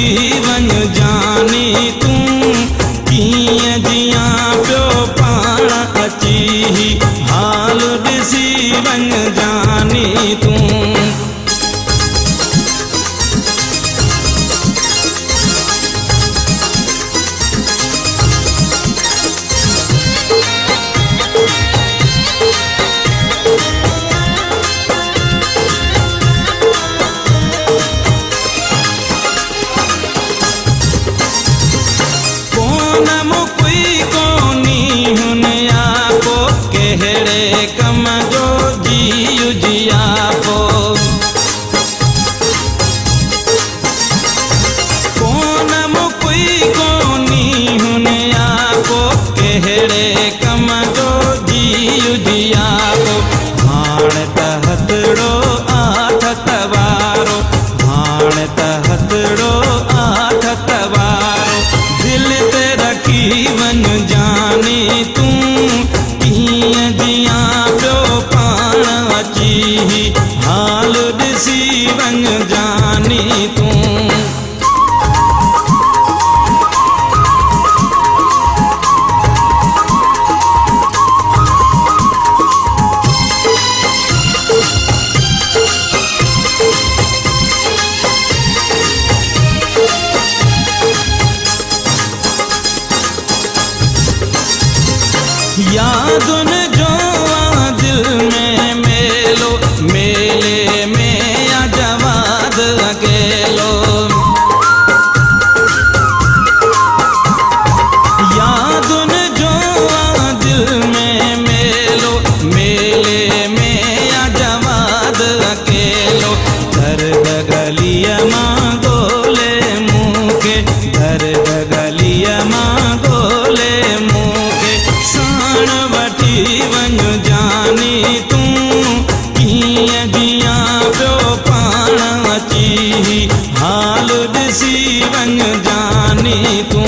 जीवन जाने तूं कीअं जीअं पियो पाण अची हाल ॾिसी वञ जानी तू। याद जो डगलिया माँ गोले मुँह के धर माँ गोले मुखे के। साण वठी वन जानी तू कीअं जिया पियो पाण अची हाल दिसी वन जानी तू।